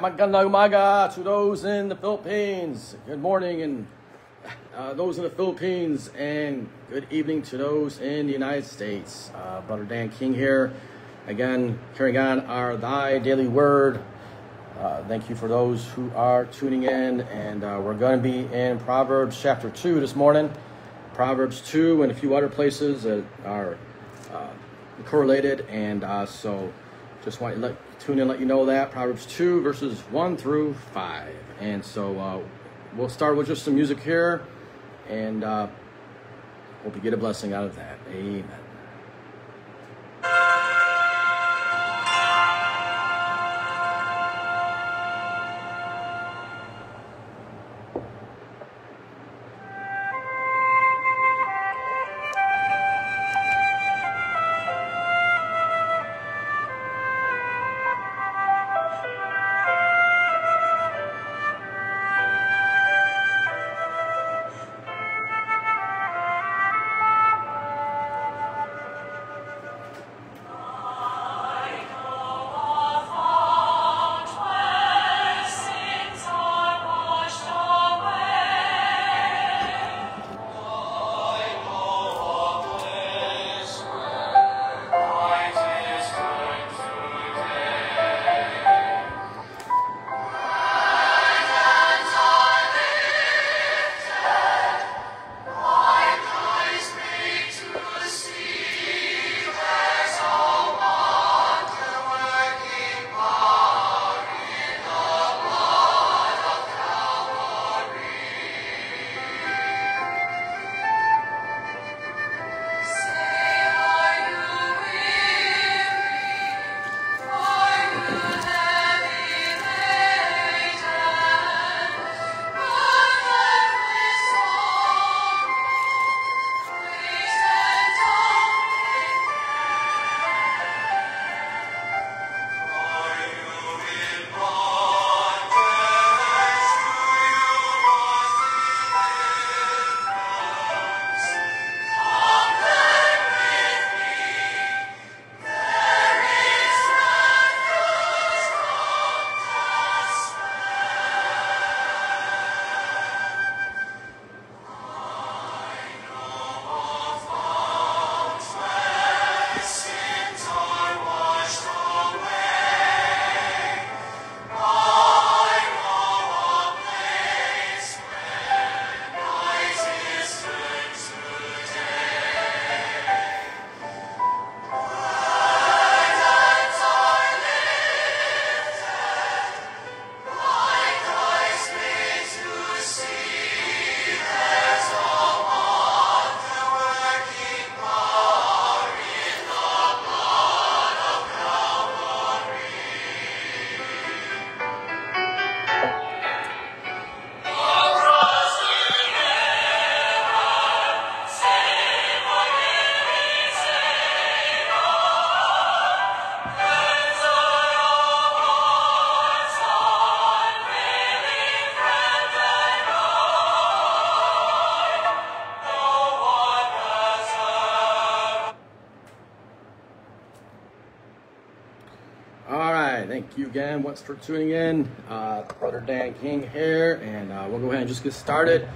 magandang to those in the Philippines. Good morning, and uh, those in the Philippines, and good evening to those in the United States. Uh, Brother Dan King here, again, carrying on our Thy Daily Word. Uh, thank you for those who are tuning in, and uh, we're going to be in Proverbs chapter 2 this morning. Proverbs 2 and a few other places that are uh, correlated, and uh, so just want to let, tune in let you know that. Proverbs 2, verses 1 through 5. And so uh, we'll start with just some music here, and uh, hope you get a blessing out of that. Amen. Again once for tuning in. Uh, Brother Dan King here, and uh, we'll go ahead and just get started.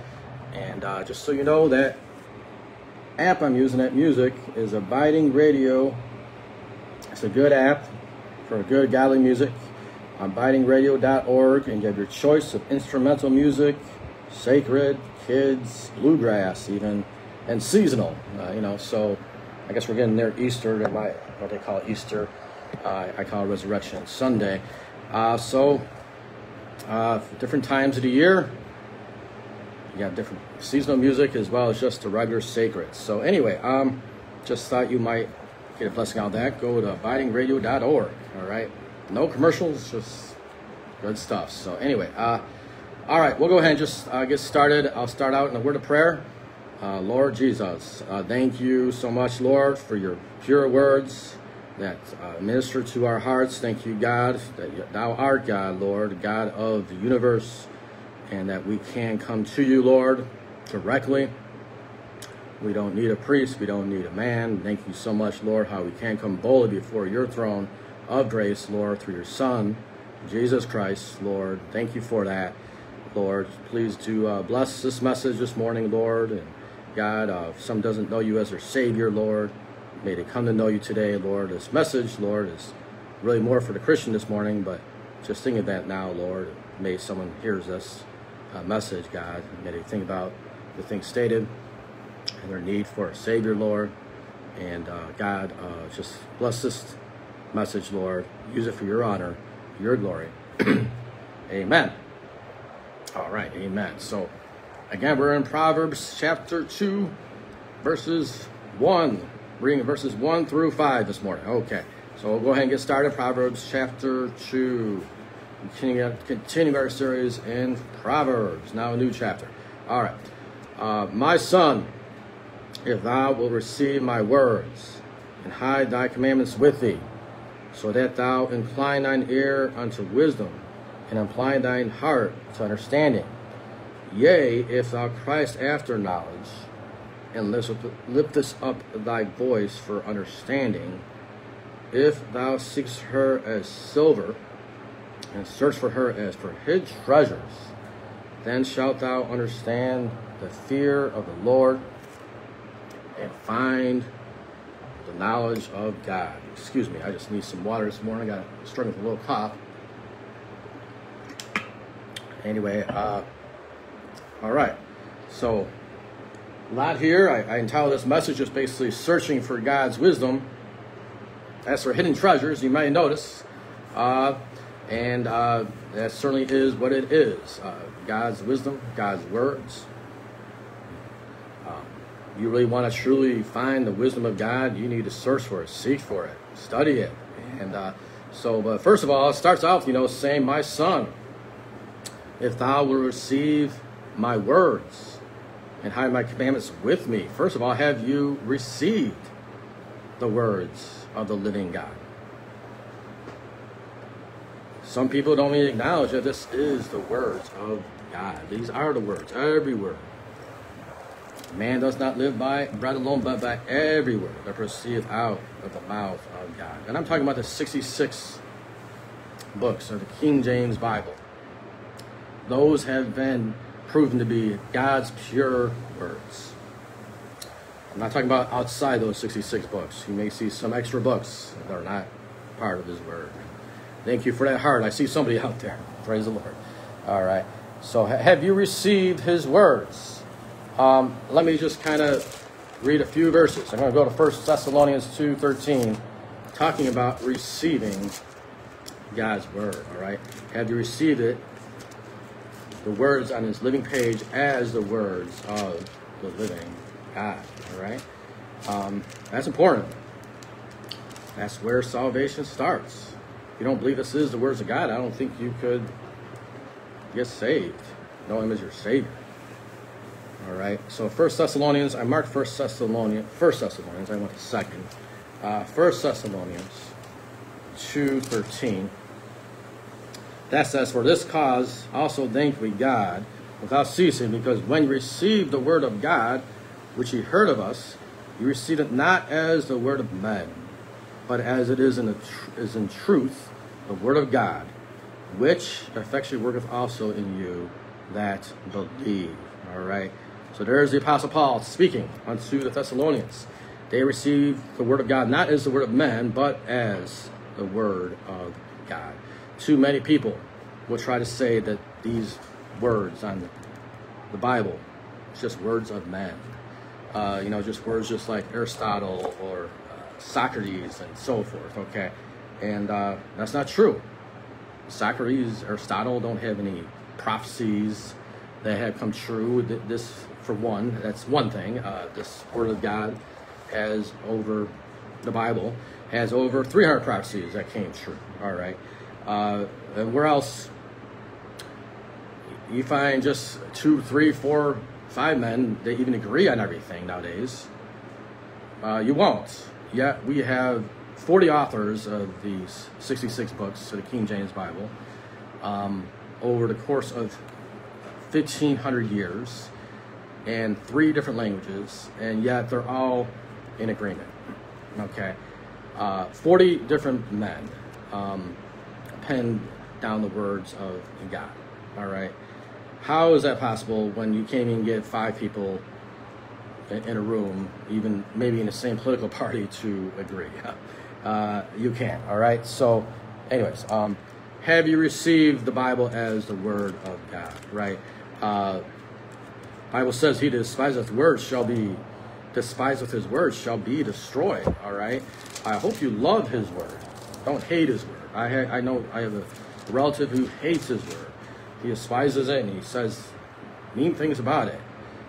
And uh, just so you know, that app I'm using, that music, is Abiding Radio. It's a good app for good godly music. Abidingradio.org, and you have your choice of instrumental music, sacred, kids, bluegrass, even, and seasonal. Uh, you know, so I guess we're getting near Easter. They might, what they call Easter. Uh, I call it Resurrection Sunday. Uh, so, uh, different times of the year, you got different seasonal music as well as just the regular sacred. So, anyway, um, just thought you might get a blessing out of that. Go to abidingradio.org. All right, no commercials, just good stuff. So, anyway, uh, all right, we'll go ahead and just uh, get started. I'll start out in a word of prayer. Uh, Lord Jesus, thank you so much, Lord, for your pure words that uh, minister to our hearts. Thank you, God, that thou art God, Lord, God of the universe, and that we can come to you, Lord, directly. We don't need a priest, we don't need a man. Thank you so much, Lord, how we can come boldly before your throne of grace, Lord, through your Son, Jesus Christ, Lord. Thank you for that, Lord. Please do uh, bless this message this morning, Lord. And God, uh, if some doesn't know you as their Savior, Lord, may they come to know you today, Lord. This message, Lord, is really more for the Christian this morning, but just think of that now, Lord. May someone hears this uh, message, God. May they think about the things stated and their need for a Savior, Lord. And uh, God, uh, just bless this message, Lord. Use it for your honor, your glory. amen. All right, amen. So, again, we're in Proverbs chapter 2, verses 1. Reading verses 1 through 5 this morning. Okay, so we'll go ahead and get started. Proverbs chapter 2. Continuing, our series in Proverbs. Now a new chapter. All right. Uh, my son, if thou wilt receive my words and hide thy commandments with thee, so that thou incline thine ear unto wisdom, and incline thine heart to understanding. Yea, if thou criest after knowledge, and liftest up thy voice for understanding, if thou seekest her as silver, and search for her as for hid treasures, then shalt thou understand the fear of the Lord, and find the knowledge of God. Excuse me, I just need some water this morning. I got struggling with a little cough. Anyway, uh, all right. So, a lot here. I, I entitled this message just basically searching for God's wisdom. As for hidden treasures, you might notice, uh, and uh, that certainly is what it is uh, God's wisdom, God's words you really want to truly find the wisdom of God, you need to search for it, seek for it, study it. And uh, so, but first of all, it starts off, you know, saying, My son, if thou will receive my words and hide my commandments with me, first of all, have you received the words of the living God? Some people don't even acknowledge that this is the words of God. These are the words, every word Man does not live by bread alone, but by every word that proceedeth out of the mouth of God. And I'm talking about the 66 books of the King James Bible. Those have been proven to be God's pure words. I'm not talking about outside those 66 books. You may see some extra books that are not part of His Word. Thank you for that heart. I see somebody out there. Praise the Lord. All right. So, have you received His words? Um, let me just kind of read a few verses. I'm going to go to 1 Thessalonians 2.13, talking about receiving God's word, all right? Have you received it, the words on this living page as the words of the living God, all right? Um, that's important. That's where salvation starts. If you don't believe this is the words of God, I don't think you could get saved. Know Him as your Savior. All right. So First Thessalonians, I marked First Thessalonians. First Thessalonians. I went to second. Uh, First Thessalonians two thirteen. That says, "For this cause also thank we God without ceasing, because when you received the word of God, which ye heard of us, you received it not as the word of men, but as it is in tr- is in truth the word of God, which effectually worketh also in you that believe." All right. So there's the Apostle Paul speaking unto the Thessalonians. They received the word of God not as the word of man, but as the word of God. Too many people will try to say that these words on the Bible, it's just words of men. Uh, you know, just words just like Aristotle or uh, Socrates and so forth, okay? And uh, that's not true. Socrates, Aristotle don't have any prophecies that have come true. This for one. That's one thing. Uh, this Word of God has over the Bible has over 300 prophecies that came true. All right, uh, and where else? You find just two, three, four, five men that even agree on everything nowadays. Uh, you won't. Yet we have 40 authors of these 66 books of the King James Bible um, over the course of 1500 years in three different languages, and yet they're all in agreement. Okay, uh, 40 different men um, penned down the words of God. All right. How is that possible when you can't even get five people in a room, even maybe in the same political party, to agree? Uh, you can't. All right. So, anyways, um, have you received the Bible as the Word of God? Right. Uh, Bible says, "He despiseth words shall be despiseth his words shall be destroyed." All right. I hope you love His word. Don't hate His word. I ha- I know I have a relative who hates His word. He despises it and he says mean things about it,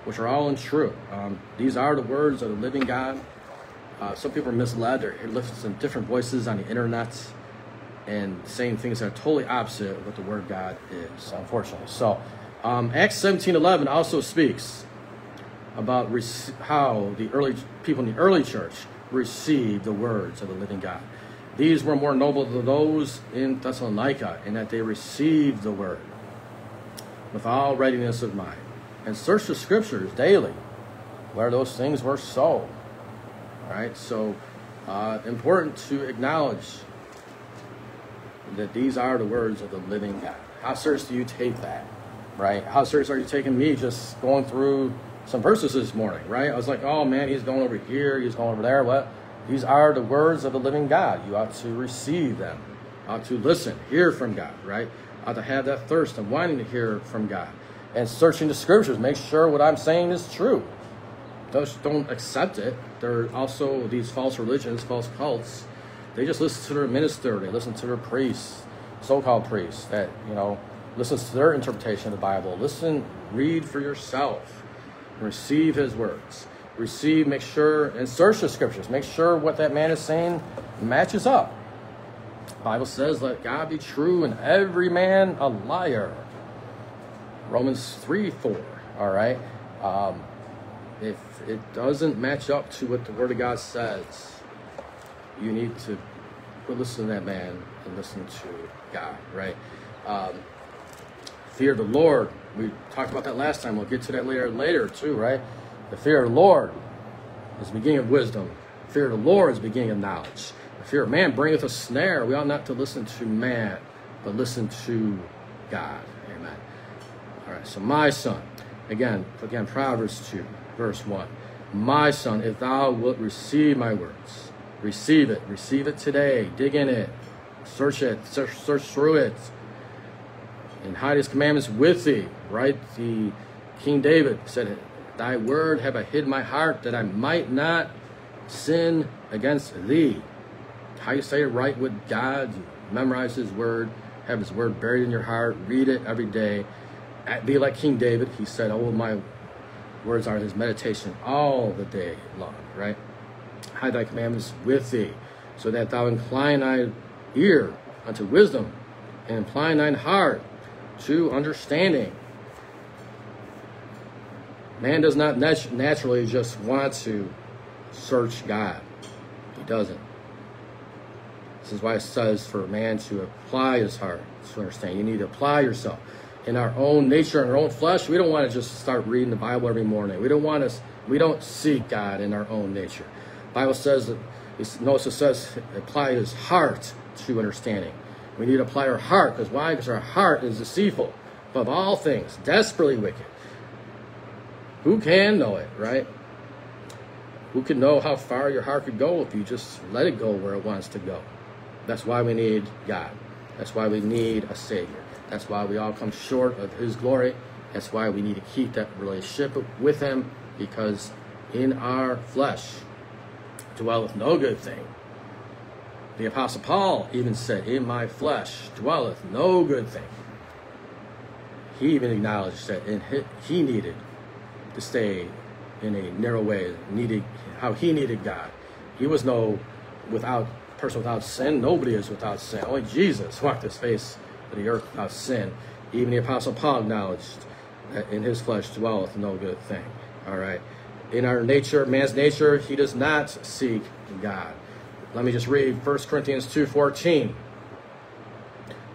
which are all untrue. Um, these are the words of the living God. Uh, some people are misled. They're listening to different voices on the internet and saying things that are totally opposite of what the Word of God is, unfortunately. So, um, Acts 17.11 also speaks about how the early people in the early church received the words of the living God. These were more noble than those in Thessalonica in that they received the word with all readiness of mind and searched the scriptures daily where those things were so. Right? So, uh, important to acknowledge that these are the words of the living God. How serious do you take that? Right? How serious are you taking me just going through some verses this morning, right? I was like, oh man, he's going over here, he's going over there. What? These are the words of the living God. You ought to receive them, ought to listen, hear from God, right? Ought to have that thirst and wanting to hear from God. And searching the scriptures, make sure what I'm saying is true. Don't, don't accept it. There are also these false religions, false cults. They just listen to their minister, they listen to their priests, so-called priests, that, you know, listens to their interpretation of the Bible. Listen, read for yourself receive his words. Receive, make sure, and search the scriptures. Make sure what that man is saying matches up. The Bible says, let God be true and every man a liar. Romans 3 4. All right. Um, if it doesn't match up to what the Word of God says, you need to listen to that man and listen to God, right? Um, fear the Lord we talked about that last time. We'll get to that later later too, right? The fear of the Lord is the beginning of wisdom. The fear of the Lord is the beginning of knowledge. The fear of man bringeth a snare. We ought not to listen to man, but listen to God. Amen. All right, so my son, again, again, Proverbs 2, verse 1. My son, if thou wilt receive my words, receive it, receive it today, dig in it, search it, search, search through it, and hide his commandments with thee, right? The King David said, Thy word have I hid my heart that I might not sin against thee. How you say it right with God, memorize his word, have his word buried in your heart, read it every day. Be like King David, he said, Oh, my words are his meditation all the day long, right? Hide thy commandments with thee, so that thou incline thy ear unto wisdom, and incline thine heart to understanding. Man does not nat- naturally just want to search God. He doesn't. This is why it says for a man to apply his heart to understand. You need to apply yourself. In our own nature, in our own flesh, we don't want to just start reading the Bible every morning. We don't want to. We don't seek God in our own nature. The Bible says that. Notice it says apply his heart to understanding. We need to apply our heart. Because why? Because our heart is deceitful above all things, desperately wicked. Who can know it, right? Who can know how far your heart could go if you just let it go where it wants to go? That's why we need God. That's why we need a Savior. That's why we all come short of His glory. That's why we need to keep that relationship with Him because in our flesh dwelleth no good thing. The Apostle Paul even said, In my flesh dwelleth no good thing. He even acknowledged that in he needed to stay in a narrow way, needed how he needed God. He was no without person without sin. Nobody is without sin. Only Jesus walked this face of the earth without sin. Even the Apostle Paul acknowledged that in his flesh dwelleth no good thing. All right. In our nature, man's nature, he does not seek God. Let me just read 1 Corinthians 2.14.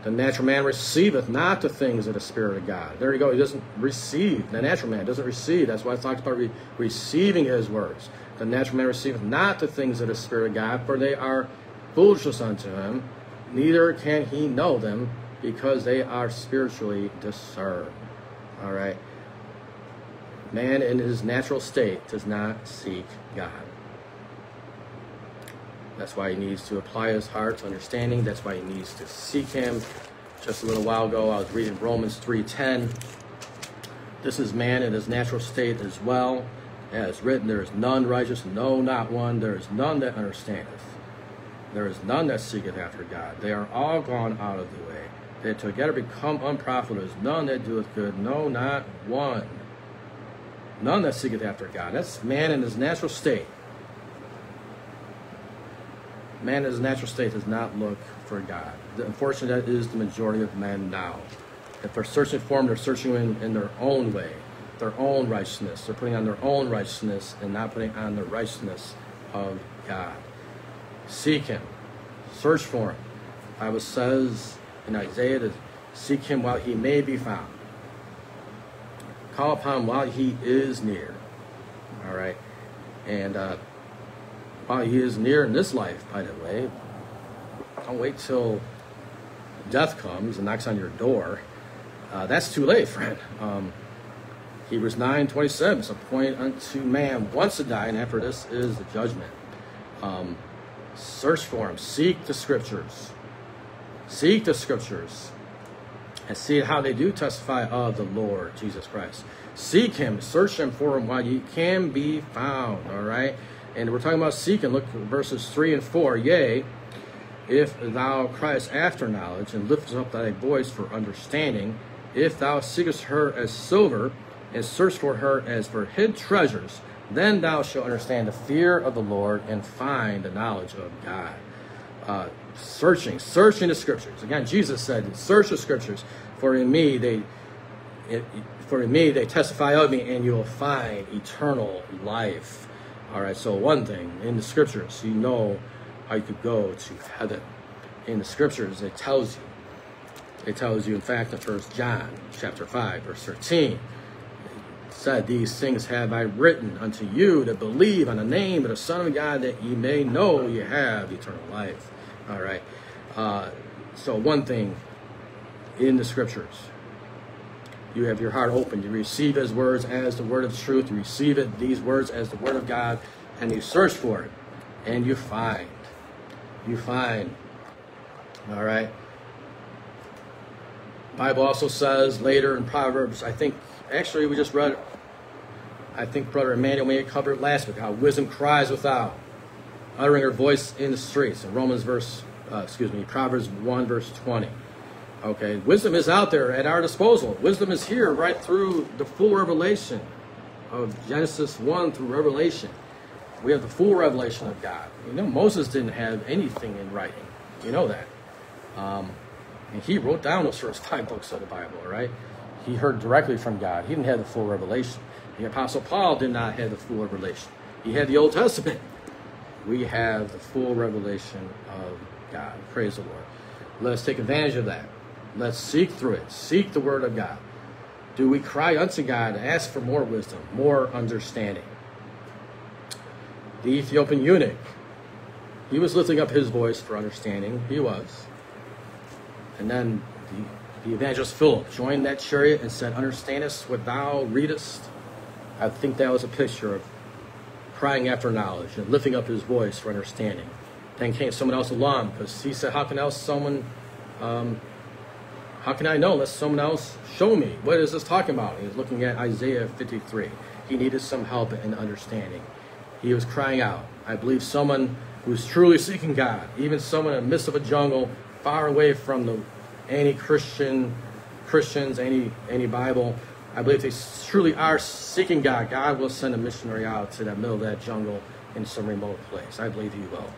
The natural man receiveth not the things of the Spirit of God. There you go. He doesn't receive. The natural man doesn't receive. That's why I talked about re receiving his words. The natural man receiveth not the things of the Spirit of God, for they are foolishness unto him. Neither can he know them, because they are spiritually discerned. All right. Man in his natural state does not seek God. That's why he needs to apply his heart to understanding. That's why he needs to seek him. Just a little while ago, I was reading Romans 3.10. This is man in his natural state as well. As written, there is none righteous, no, not one. There is none that understandeth. There is none that seeketh after God. They are all gone out of the way. They together become unprofitable. There is none that doeth good, no, not one. None that seeketh after God. That's man in his natural state. Man in his natural state does not look for God. Unfortunately, that is the majority of men now. If they're searching for him, they're searching in, in their own way, their own righteousness. They're putting on their own righteousness and not putting on the righteousness of God. Seek him. Search for him. The Bible says in Isaiah to seek him while he may be found. Call upon him while he is near. All right. And uh, while he is near in this life, by the way, don't wait till death comes and knocks on your door uh, that's too late, friend. Um, Hebrews 9 27 is appointed unto man once to die, and after this is the judgment. Um, search for him, seek the scriptures. Seek the scriptures and see how they do testify of the Lord Jesus Christ. Seek him, search him for him while he can be found. All right. And we're talking about seeking. Look verses 3 and 4. Yea, if thou criest after knowledge and liftest up thy voice for understanding, if thou seekest her as silver, and search for her as for hid treasures, then thou shalt understand the fear of the Lord and find the knowledge of God. Uh, searching, searching the scriptures. Again, Jesus said, "Search the scriptures, for in me they, for in me they testify of me, and you will find eternal life." All right. So one thing in the scriptures, you know how you could go to heaven. In the scriptures, it tells you it tells you, in fact, in First John chapter 5, verse 13, it said, These things have I written unto you to believe on the name of the Son of God, that ye may know ye have eternal life. All right. Uh, so one thing in the scriptures, you have your heart open. You receive his words as the word of truth. You receive it, these words as the word of God, and you search for it, and you find. You find. All right. Bible also says later in Proverbs, I think, actually we just read, I think Brother Emmanuel may have covered it last week, how wisdom cries without, uttering her voice in the streets. In Romans verse, uh, excuse me, Proverbs 1 verse 20. Okay, wisdom is out there at our disposal. Wisdom is here right through the full revelation of Genesis 1 through Revelation. We have the full revelation of God. You know, Moses didn't have anything in writing. You know that. Um, and he wrote down those first five books of the Bible, right? He heard directly from God. He didn't have the full revelation. The Apostle Paul did not have the full revelation. He had the Old Testament. We have the full revelation of God. Praise the Lord. Let's take advantage of that. Let's seek through it. Seek the Word of God. Do we cry unto God, ask for more wisdom, more understanding? The Ethiopian eunuch, he was lifting up his voice for understanding. He was. And then the, the evangelist Philip joined that chariot and said, Understandest what thou readest? I think that was a picture of crying after knowledge and lifting up his voice for understanding. Then came someone else along because he said, How can else someone, um, how can I know unless someone else show me? What is this talking about? He was looking at Isaiah 53. He needed some help in understanding. He was crying out. I believe someone who's truly seeking God, even someone in the midst of a jungle far away from the any Christian Christians, any any Bible. I believe they truly are seeking God. God will send a missionary out to that middle of that jungle in some remote place. I believe He will.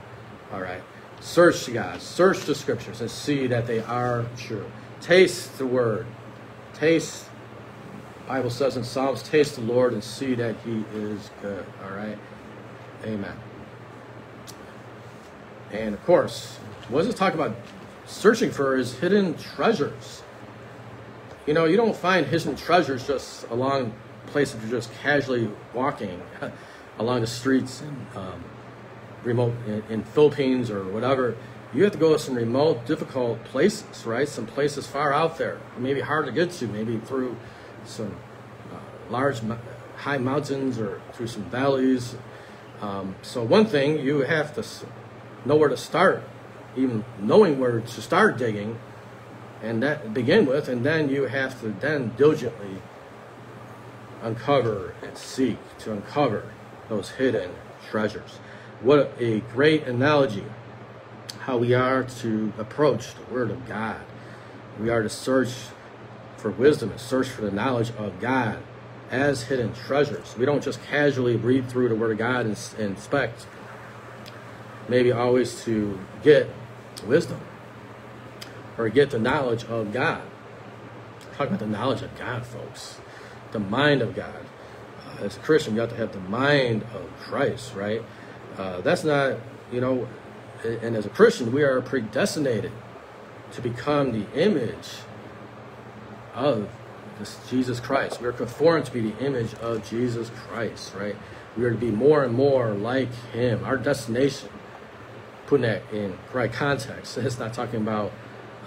All right. Search God. Search the Scriptures and see that they are true. Taste the Word. Taste. Bible says in Psalms, taste the Lord and see that He is good. All right. Amen. And of course, what does it talk about searching for his hidden treasures. You know, you don't find hidden treasures just along places you're just casually walking along the streets in um, remote in, in, Philippines or whatever. You have to go to some remote, difficult places, right? Some places far out there, maybe hard to get to, maybe through some uh, large, high mountains or through some valleys. Um, so one thing you have to know where to start, even knowing where to start digging, and that begin with, and then you have to then diligently uncover and seek to uncover those hidden treasures. What a great analogy how we are to approach the Word of God. We are to search for wisdom and search for the knowledge of God as hidden treasures. We don't just casually read through the Word of God and, inspect, maybe always to get wisdom or get the knowledge of God. Talk about the knowledge of God, folks. The mind of God. Uh, as a Christian, you have to have the mind of Christ, right? Uh, that's not, you know, and as a Christian, we are predestinated to become the image of this Jesus Christ. We are conformed to be the image of Jesus Christ, right? We are to be more and more like Him. Our destination, putting that in right context, it's not talking about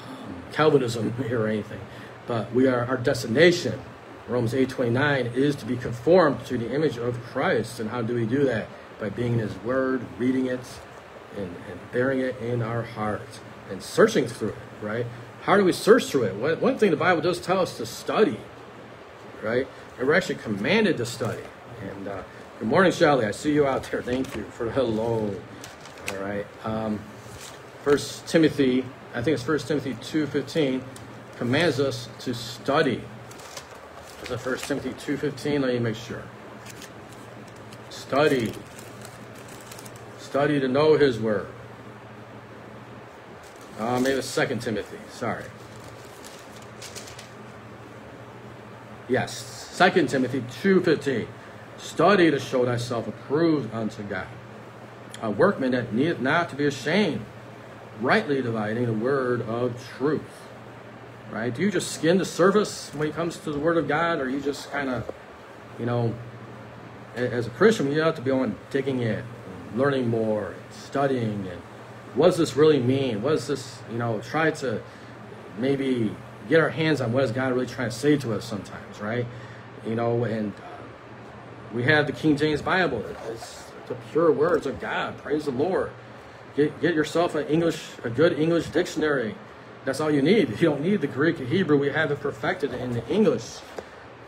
um, Calvinism here or anything, but we are our destination. Romans 8:29 is to be conformed to the image of Christ. And how do we do that? By being in His Word, reading it, and, and bearing it in our hearts and searching through it, right? How do we search through it? One, one thing the Bible does tell us to study, right? And we're actually commanded to study. And uh, good morning, Shelly. I see you out there. Thank you for hello. All right. Um, First Timothy, I think it's First Timothy 2.15, commands us to study. Is it First Timothy 2.15? Let me make sure. Study Study to know his word. Uh, maybe it's Second Timothy. Sorry. Yes, Second Timothy 2.15. Study to show thyself approved unto God. A workman that needeth not to be ashamed, rightly dividing the word of truth. Right? Do you just skim the surface when it comes to the word of God, or you just kind of, you know, as a Christian, you have to be on digging in, learning more, studying, and what does this really mean? What does this, you know, try to maybe get our hands on what is God really trying to say to us sometimes, right? You know, and uh, we have the King James Bible. It's the pure words of God. Praise the Lord. Get, get yourself an English, a good English dictionary. That's all you need. You don't need the Greek and Hebrew. We have it perfected in the English.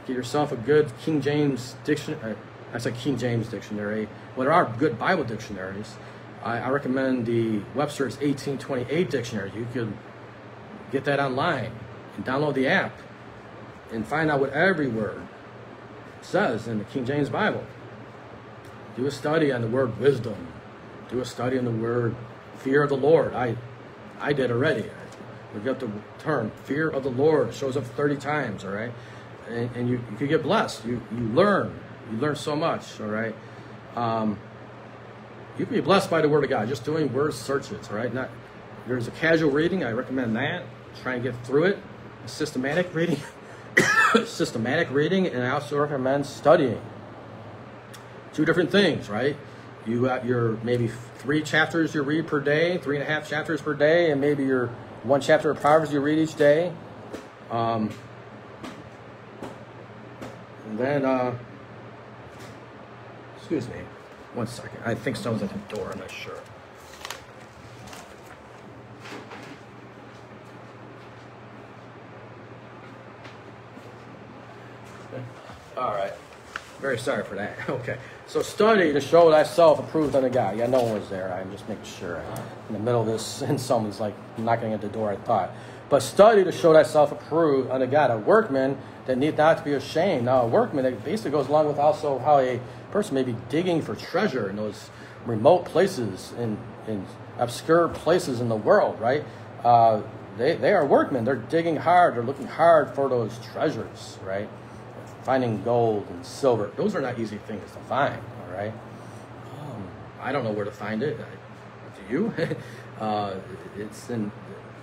Get yourself a good King James dictionary. Uh, that's a King James dictionary. Well, there are good Bible dictionaries. I, I recommend the Webster's 1828 dictionary. You could get that online and download the app and find out what every word says in the King James Bible. Do a study on the word wisdom. Do a study on the word fear of the Lord. I, I did already. We got the term fear of the Lord shows up 30 times, all right? And, and you, you could get blessed. You, you learn you learn so much, all right? Um, you can be blessed by the Word of God, just doing word searches, all right? Not, there's a casual reading, I recommend that. Try and get through it. Systematic reading, systematic reading, and I also recommend studying. Two different things, right? You got your maybe three chapters you read per day, three and a half chapters per day, and maybe your one chapter of Proverbs you read each day. Um, and then uh, Excuse me. One second. I think someone's at the door. I'm not sure. All right. Very sorry for that. Okay. So study to show thyself approved unto God. Yeah, no one was there. I'm just making sure. In the middle of this, and someone's like knocking at the door, I thought. But study to show thyself approved unto God, a workman that need not to be ashamed. Now, a workman, that basically goes along with also how a person may be digging for treasure in those remote places, in, in obscure places in the world, right? Uh, they, they are workmen. They're digging hard. They're looking hard for those treasures, right? Finding gold and silver. Those are not easy things to find, all right? Um, I don't know where to find it. Do you? uh, it's in,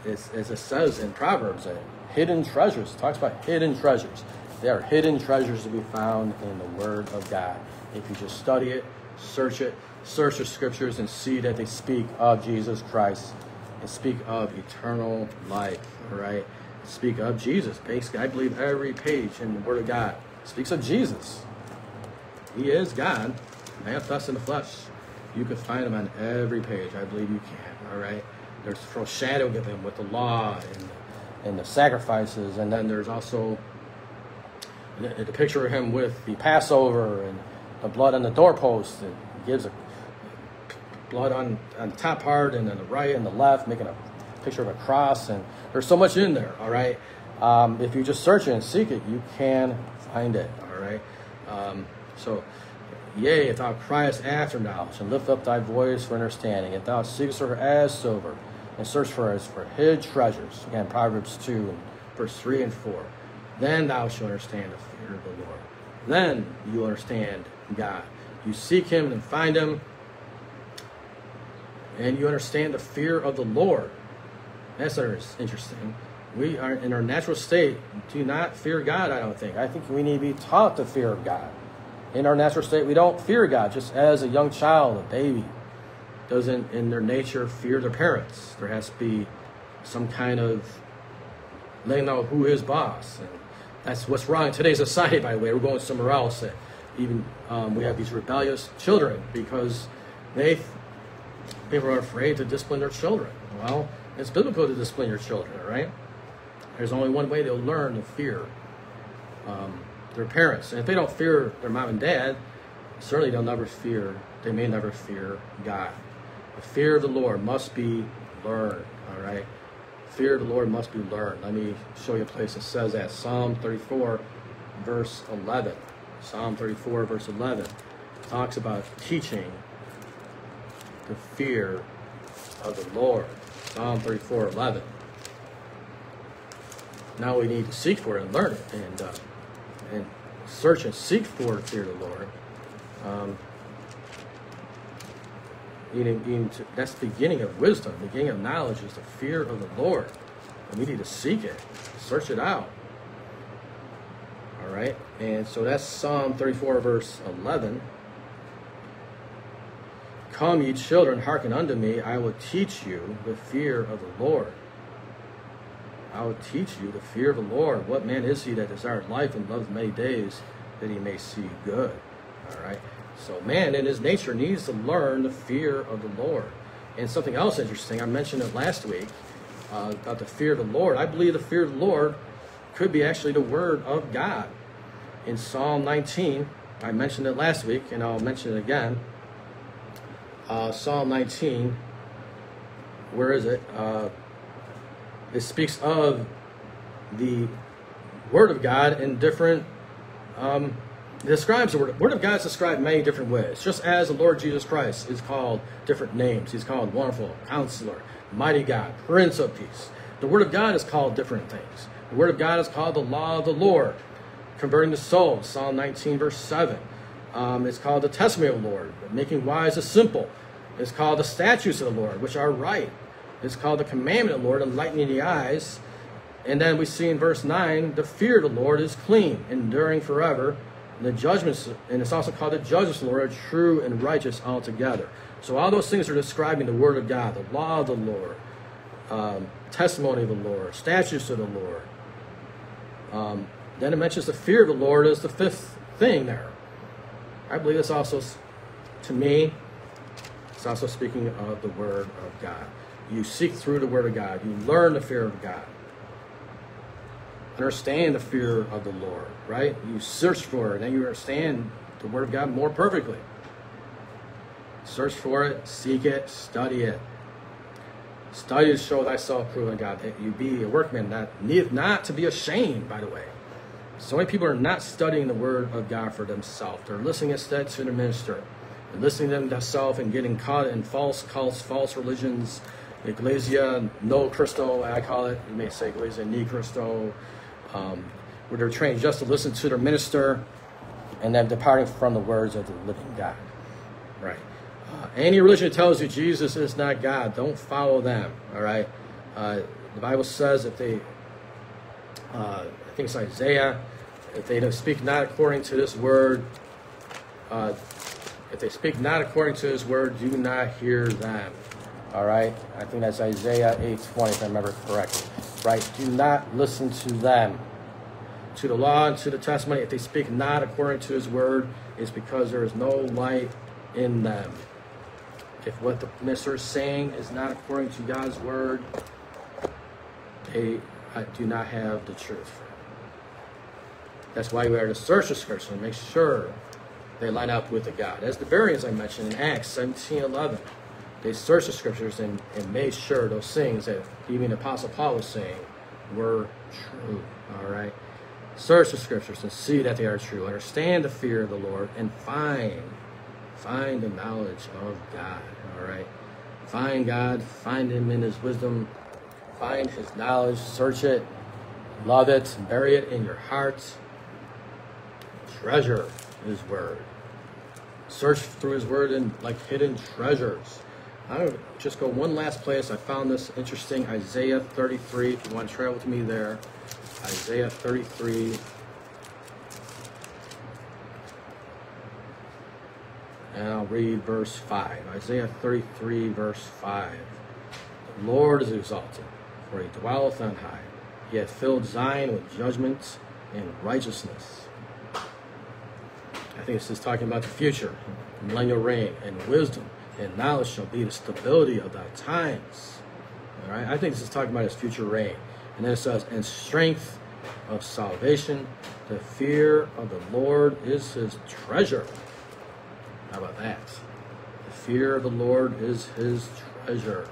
it's, as it says in Proverbs, uh, hidden treasures. It talks about hidden treasures. There are hidden treasures to be found in the Word of God if you just study it, search it, search the scriptures, and see that they speak of Jesus Christ and speak of eternal life. All right, speak of Jesus. Basically, I believe every page in the Word of God speaks of Jesus. He is God, manifest in the flesh. You can find him on every page. I believe you can. All right. There's foreshadowing of him with the law and and the sacrifices, and then there's also the, the picture of him with the Passover and blood on the doorpost. It gives a blood on on the top part and then the right and the left, making a picture of a cross. And there's so much in there. All right. Um, if you just search it and seek it, you can find it. All right. Um, so Yea, if thou criest after knowledge, and lift up thy voice for understanding, if thou seekest her as silver, and search for as for hid treasures. Again, Proverbs 2, verse 3 and 4. Then thou shalt understand the fear of the Lord. Then you understand God. You seek him and find him, and you understand the fear of the Lord. That's interesting. We are in our natural state, do not fear God, I don't think. I think we need to be taught the fear of God in our natural state, we don't fear God. Just as a young child, a baby, doesn't in their nature fear their parents. There has to be some kind of letting know who is boss. And that's what's wrong in today's society, by the way. We're going somewhere else. Even um, we have these rebellious children because they people are afraid to discipline their children. Well, it's biblical to discipline your children, right? There's only one way they'll learn to fear. Um, their parents. And if they don't fear their mom and dad, certainly they'll never fear, they may never fear God. The fear of the Lord must be learned, all right? Fear of the Lord must be learned. Let me show you a place that says that. Psalm 34, verse 11. Psalm 34, verse 11 talks about teaching the fear of the Lord. Psalm 34, 11. Now we need to seek for it and learn it. And uh, and search and seek for the fear of the Lord. Um, that's the beginning of wisdom. The beginning of knowledge is the fear of the Lord. And we need to seek it, search it out. Right? And so that's Psalm 34, verse 11. Come, ye children, hearken unto me. I will teach you the fear of the Lord. I will teach you the fear of the Lord. What man is he that desired life and loves many days that he may see good? All right. So man in his nature needs to learn the fear of the Lord. And something else interesting, I mentioned it last week uh, about the fear of the Lord. I believe the fear of the Lord could be actually the word of God. In Psalm 19, I mentioned it last week, and I'll mention it again. Uh, Psalm 19, where is it? Uh, it speaks of the Word of God in different. Um, describes the word. Word of God is described many different ways. Just as the Lord Jesus Christ is called different names. He's called Wonderful, Counselor, Mighty God, Prince of Peace. The Word of God is called different things. The Word of God is called the Law of the Lord, converting the soul. Psalm 19, verse 7. Um, it's called the Testimony of the Lord, making wise the simple. It's called the statutes of the Lord, which are right. It's called the commandment of the Lord, enlightening the eyes. And then we see in verse 9, the fear of the Lord is clean, enduring forever. And the judgments, and it's also called the judgments of the Lord, are true and righteous altogether. So all those things are describing the word of God, the law of the Lord, um, testimony of the Lord, statutes of the Lord. Um, then it mentions the fear of the Lord as the fifth thing there. I believe it's also, to me, it's also speaking of the word of God. You seek through the Word of God. You learn the fear of God. Understand the fear of the Lord, right? You search for it, and you understand the Word of God more perfectly. Search for it, seek it, study it. Study to show thyself proven God, that you be a workman that need not to be ashamed, by the way. So many people are not studying the Word of God for themselves. They're listening instead to the minister. They're listening to themselves and getting caught in false cults, false religions, Iglesia No Cristo, I call it. You may say Iglesia Ni Cristo, um, where they're trained just to listen to their minister and then departing from the words of the living God. Right. Uh, any religion that tells you Jesus is not God, don't follow them. All right. Uh, the Bible says if they, uh, I think it's Isaiah, if they speak not according to this word, uh, if they speak not according to his word, do not hear them. All right, I think that's Isaiah 8:20, if I remember correctly. Right? Do not listen to them. To the law and to the testimony, if they speak not according to his word, it's because there is no light in them. If what the minister is saying is not according to God's word, they uh, do not have the truth. That's why we are to search the scriptures and make sure they line up with the God. As the Bereans I mentioned in Acts 17 11, they searched the scriptures and, and made sure those things that even Apostle Paul was saying were true. All right. Search the scriptures and see that they are true. Understand the fear of the Lord and find, find the knowledge of God. All right. Find God, find Him in His wisdom, find His knowledge, search it, love it, bury it in your heart. Treasure His Word. Search through His Word and like hidden treasures. I'll just go one last place. I found this interesting Isaiah 33. If you want to travel with me there, Isaiah 33. And I'll read verse 5. Isaiah 33, verse 5. The Lord is exalted, for he dwelleth on high. He hath filled Zion with judgment and righteousness. I think this is talking about the future, millennial reign, and wisdom and knowledge shall be the stability of thy times. All right, I think this is talking about his future reign. And then it says, and strength of salvation, the fear of the Lord is his treasure. How about that? The fear of the Lord is his treasure.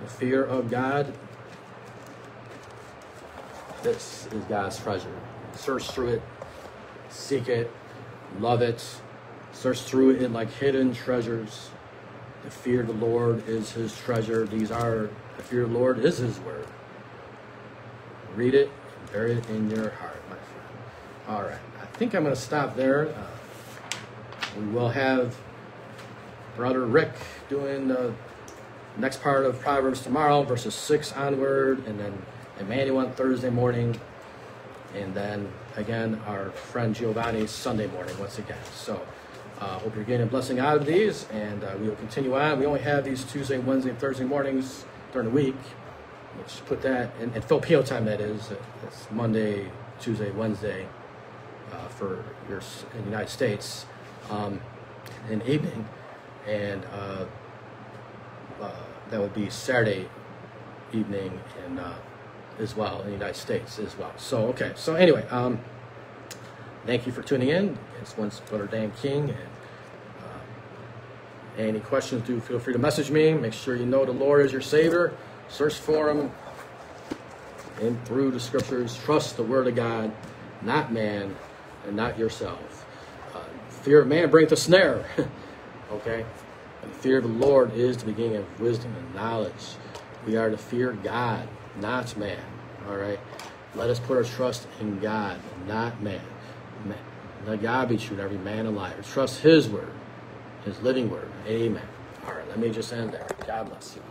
The fear of God, this is God's treasure. Search through it, seek it, love it, search through it like hidden treasures. The fear of the Lord is his treasure. These are, the fear of the Lord is his word. Read it, bury it in your heart, my friend. All right, I think I'm going to stop there. Uh, we will have Brother Rick doing the next part of Proverbs tomorrow, verses 6 onward, and then Emmanuel on Thursday morning, and then again our friend Giovanni Sunday morning once again. So, uh, hope you're getting a blessing out of these, and uh, we will continue on. We only have these Tuesday, Wednesday, and Thursday mornings during the week. Let's put that in, in Filipino time. That is, it's Monday, Tuesday, Wednesday uh, for your in the United States um, in evening, and uh, uh, that would be Saturday evening in, as well in the United States as well. So okay, so anyway, um, thank you for tuning in. It's once Brother Dan King. And, uh, any questions? Do feel free to message me. Make sure you know the Lord is your Savior. Search for Him in through the Scriptures. Trust the Word of God, not man, and not yourself. Fear of man bringeth a snare. okay? And the fear of the Lord is the beginning of wisdom and knowledge. We are to fear God, not man. All right? Let us put our trust in God, not man. Let God be true and every man alive. Trust His word, His living word. Amen. All right, let me just end there. God bless you.